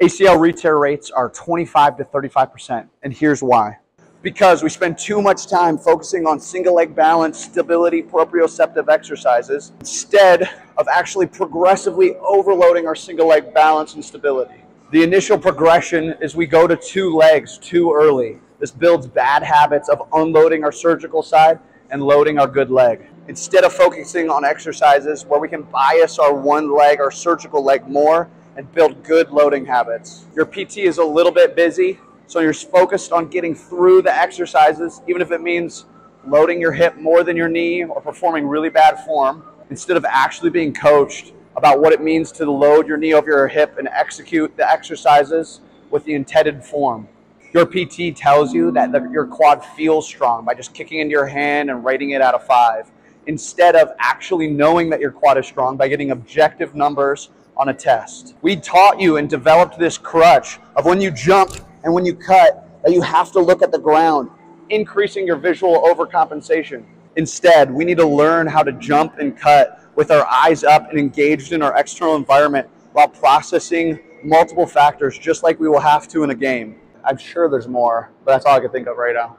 ACL re-tear rates are 25 to 35%, and here's why. Because we spend too much time focusing on single leg balance, stability, proprioceptive exercises, instead of actually progressively overloading our single leg balance and stability. The initial progression is we go to two legs too early. This builds bad habits of unloading our surgical side and loading our good leg. Instead of focusing on exercises where we can bias our one leg, our surgical leg more and build good loading habits. Your PT is a little bit busy, so you're focused on getting through the exercises, even if it means loading your hip more than your knee or performing really bad form, instead of actually being coached about what it means to load your knee over your hip and execute the exercises with the intended form. Your PT tells you that the, your quad feels strong by just kicking into your hand and rating it out of five, instead of actually knowing that your quad is strong by getting objective numbers on a test. We taught you and developed this crutch of when you jump and when you cut, that you have to look at the ground, increasing your visual overcompensation. Instead, we need to learn how to jump and cut with our eyes up and engaged in our external environment while processing multiple factors just like we will have to in a game. I'm sure there's more, but that's all I can think of right now.